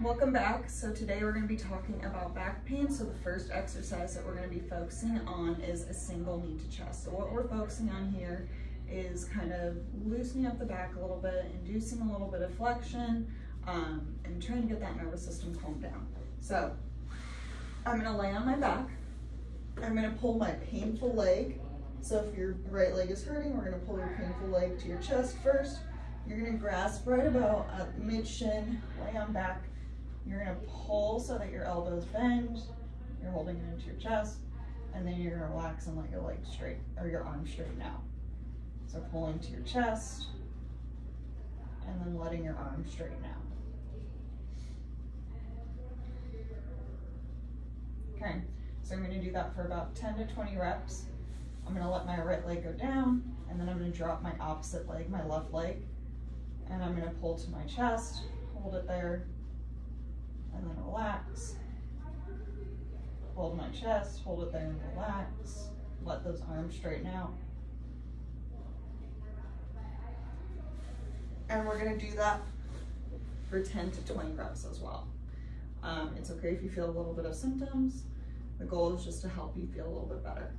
Welcome back. So today we're going to be talking about back pain. So the first exercise that we're going to be focusing on is a single knee to chest. So what we're focusing on here is kind of loosening up the back a little bit, inducing a little bit of flexion, um, and trying to get that nervous system calmed down. So I'm going to lay on my back. I'm going to pull my painful leg. So if your right leg is hurting, we're going to pull your painful leg to your chest first. You're going to grasp right about at mid shin, lay on back, you're gonna pull so that your elbows bend. You're holding it into your chest. And then you're gonna relax and let your legs straight, or your arms straighten out. So pulling to your chest, and then letting your arms straighten out. Okay, so I'm gonna do that for about 10 to 20 reps. I'm gonna let my right leg go down, and then I'm gonna drop my opposite leg, my left leg, and I'm gonna pull to my chest, hold it there, and then relax. Hold my chest, hold it there and relax. Let those arms straighten out. And we're gonna do that for 10 to 20 reps as well. Um, it's okay if you feel a little bit of symptoms. The goal is just to help you feel a little bit better.